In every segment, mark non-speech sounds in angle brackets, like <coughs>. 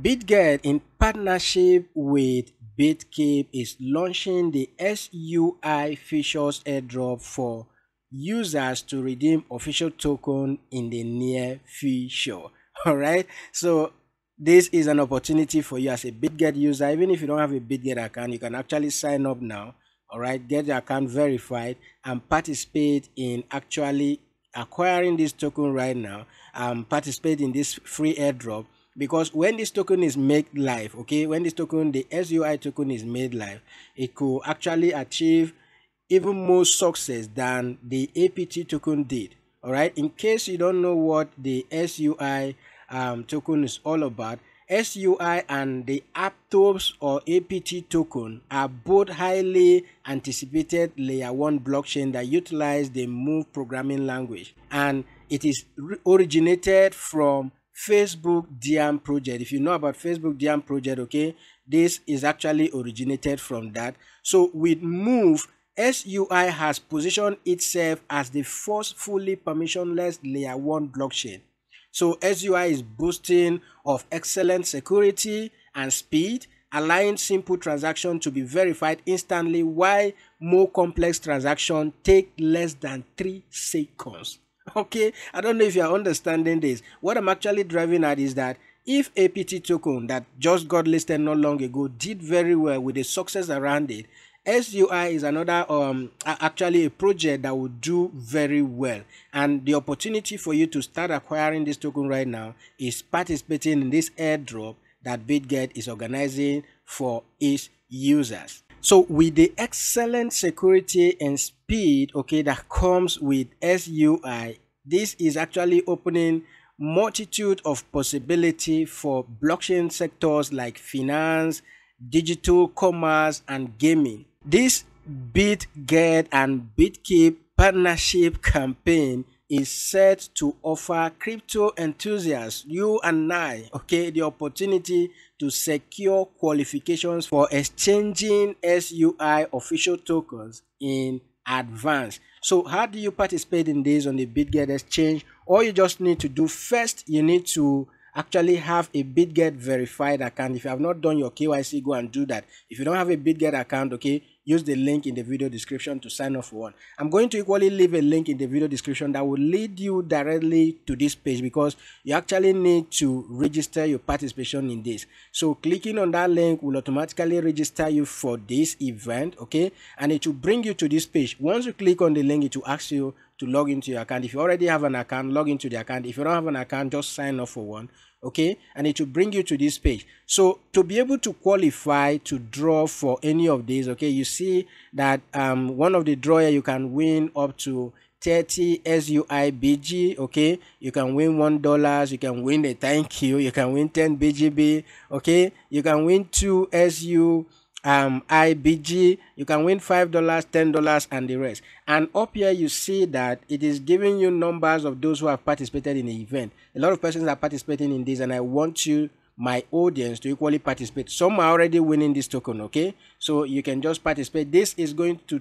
BitGet, in partnership with BitKeep, is launching the SUI Futures airdrop for users to redeem official token in the near future. <laughs> All right, so this is an opportunity for you as a BitGet user. Even if you don't have a BitGet account, you can actually sign up now. All right, get your account verified and participate in actually acquiring this token right now. and participate in this free airdrop because when this token is made live okay when this token the sui token is made live it could actually achieve even more success than the apt token did all right? In case you don't know what the sui um, token is all about SUI and the Aptos or APT token are both highly anticipated layer 1 blockchain that utilize the Move programming language. And it is originated from Facebook Diem project. If you know about Facebook Diem project, okay, this is actually originated from that. So with Move, SUI has positioned itself as the first fully permissionless layer 1 blockchain. So SUI is boosting of excellent security and speed, allowing simple transaction to be verified instantly while more complex transaction take less than 3 seconds. Okay, I don't know if you're understanding this. What I'm actually driving at is that if APT token that just got listed not long ago did very well with the success around it, SUI is another um actually a project that will do very well and the opportunity for you to start acquiring this token right now is participating in this airdrop that BitGet is organizing for its users. So with the excellent security and speed, okay, that comes with SUI, this is actually opening multitude of possibility for blockchain sectors like finance, digital commerce, and gaming. This BitGet and BitKeep partnership campaign is set to offer crypto enthusiasts, you and I, okay, the opportunity to secure qualifications for exchanging SUI official tokens in advance. So how do you participate in this on the BitGet exchange? All you just need to do first, you need to actually have a BitGet verified account. If you have not done your KYC, go and do that. If you don't have a BitGet account, okay, use the link in the video description to sign up for one. I'm going to equally leave a link in the video description that will lead you directly to this page because you actually need to register your participation in this. So clicking on that link will automatically register you for this event, okay? And it will bring you to this page. Once you click on the link, it will ask you to log into your account. If you already have an account, log into the account. If you don't have an account, just sign up for one okay and it will bring you to this page so to be able to qualify to draw for any of these okay you see that um one of the drawer you can win up to 30 SUI BG, okay? You can win one dollars, you can win a thank you, you can win 10 BGB, okay? You can win two SU um ibg you can win five dollars ten dollars and the rest. And up here you see that it is giving you numbers of those who have participated in the event. A lot of persons are participating in this and i want you my audience to equally participate. Some are already winning this token okay? So you can just participate. This is going to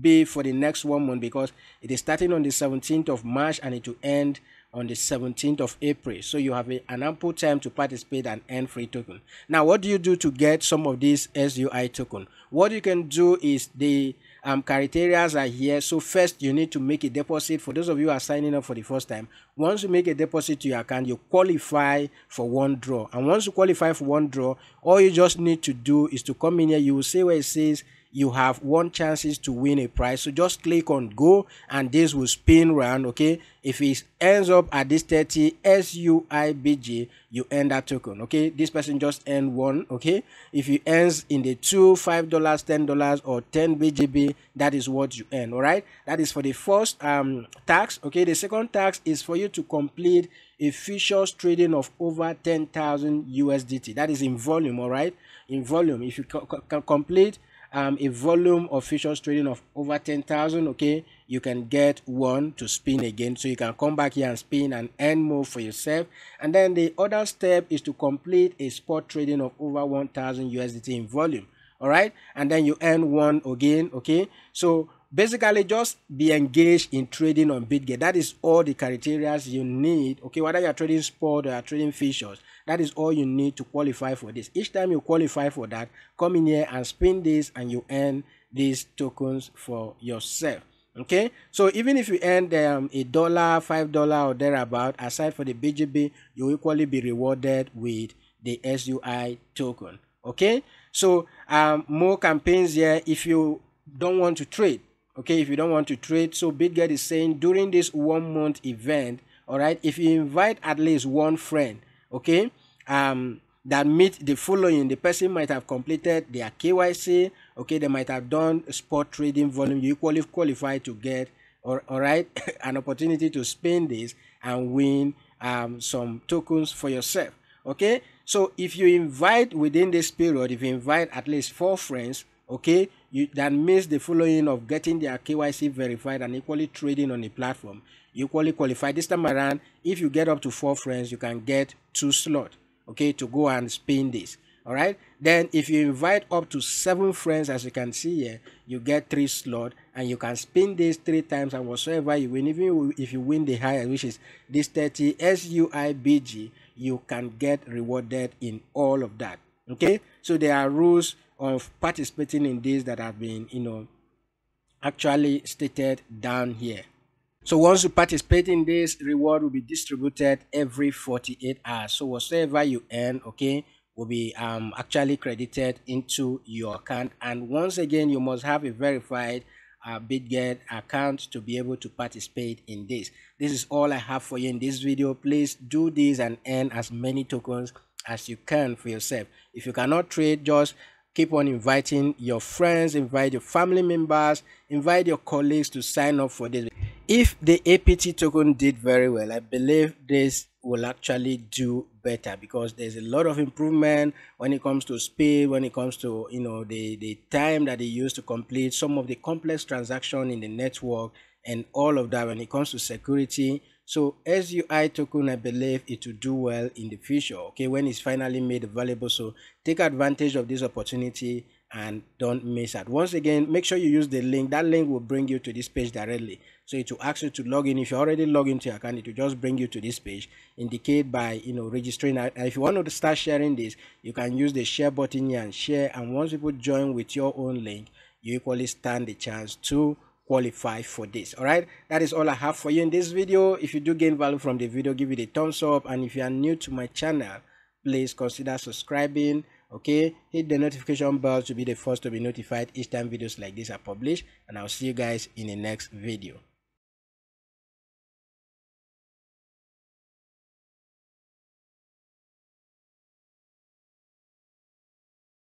be for the next one month because it is starting on the 17th of march and it will end on the 17th of April. So you have a, an ample time to participate and earn free token. Now, what do you do to get some of these SUI token? What you can do is the um, criteria are here. So first, you need to make a deposit. For those of you are signing up for the first time, once you make a deposit to your account, you qualify for one draw. And once you qualify for one draw, all you just need to do is to come in here. You will see where it says you have one chances to win a prize. So just click on go and this will spin round okay? If it ends up at this 30 suibg you earn that token okay? This person just earned one okay? If it ends in the two five dollars ten dollars or 10 bgb that is what you earn all right that is for the first um tax okay? The second tax is for you to complete a futures trading of over 10,000 USDT. That is in volume, all right? In volume, if you complete um, a volume of futures trading of over 10,000, okay, you can get one to spin again. So you can come back here and spin and earn more for yourself. And then the other step is to complete a spot trading of over 1,000 USDT in volume. All right. And then you earn one again. Okay. So basically just be engaged in trading on BitGet. That is all the criteria you need. Okay. Whether you're trading spot or you're trading futures that is all you need to qualify for this. Each time you qualify for that come in here and spin this and you earn these tokens for yourself. Okay? So even if you earn um, a dollar five dollar or thereabout aside for the bgb you equally be rewarded with the sui token. Okay? So um, more campaigns here if you don't want to trade okay? If you don't want to trade so bitget is saying during this one month event all right if you invite at least one friend okay um that meet the following the person might have completed their kyc okay they might have done spot trading volume you equally qualify to get or all right <coughs> an opportunity to spend this and win um, some tokens for yourself okay? So if you invite within this period if you invite at least four friends okay? You that means the following of getting their kyc verified and equally trading on the platform equally qualify this time around if you get up to four friends you can get two slot okay to go and spin this all right? Then if you invite up to seven friends as you can see here you get three slot and you can spin this three times and whatsoever you win even if you win the higher which is this 30 suibg you can get rewarded in all of that okay? So there are rules of participating in this that have been, you know, actually stated down here. So once you participate in this, reward will be distributed every 48 hours. So whatever you earn, okay, will be um, actually credited into your account. And once again, you must have a verified uh, BitGet account to be able to participate in this. This is all I have for you in this video. Please do this and earn as many tokens as you can for yourself. If you cannot trade, just keep on inviting your friends invite your family members invite your colleagues to sign up for this. If the apt token did very well i believe this will actually do better because there's a lot of improvement when it comes to speed when it comes to you know the the time that they use to complete some of the complex transaction in the network and all of that when it comes to security so SUI token, I believe it will do well in the future, okay, when it's finally made available. So take advantage of this opportunity and don't miss it. Once again, make sure you use the link. That link will bring you to this page directly. So it will ask you to log in. If you already log into your account, it will just bring you to this page. Indicate by, you know, registering. And if you want to start sharing this, you can use the share button here and share. And once people join with your own link, you equally stand the chance to qualify for this all right? That is all i have for you in this video. If you do gain value from the video give it a thumbs up. And if you are new to my channel please consider subscribing okay? Hit the notification bell to be the first to be notified each time videos like this are published. And i'll see you guys in the next video